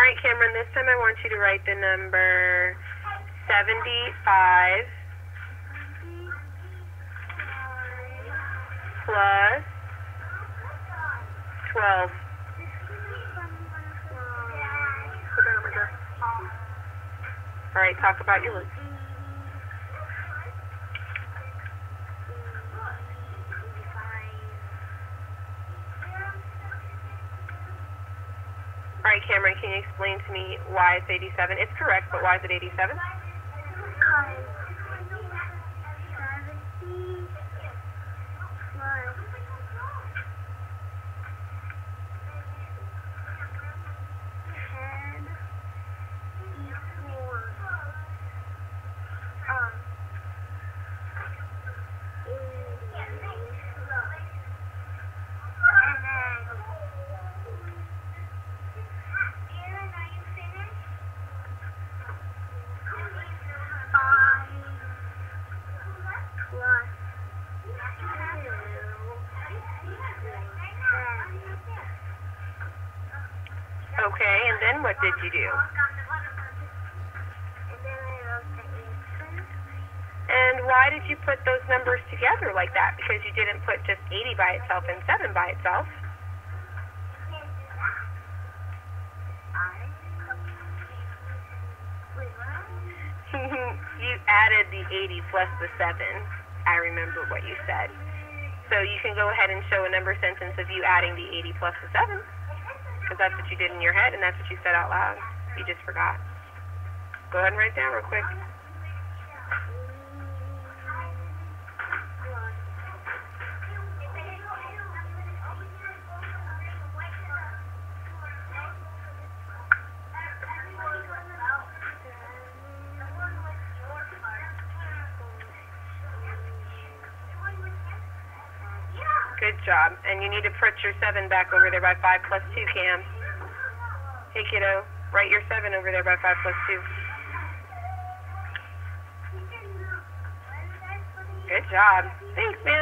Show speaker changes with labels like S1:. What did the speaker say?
S1: All right, Cameron, this time I want you to write the number 75 plus 12. All right, talk about your list. All right, Cameron, can you explain to me why it's 87? It's correct, but why is it 87? Okay, and then what did you do? And why did you put those numbers together like that? Because you didn't put just 80 by itself and 7 by itself. you added the 80 plus the 7. I remember what you said. So you can go ahead and show a number sentence of you adding the 80 plus the 7. Because that's what you did in your head and that's what you said out loud. You just forgot. Go ahead and write down real quick. Good job. And you need to put your 7 back over there by 5 plus 2, Cam. Hey, kiddo. Write your 7 over there by 5 plus 2. Good job. Thanks, man.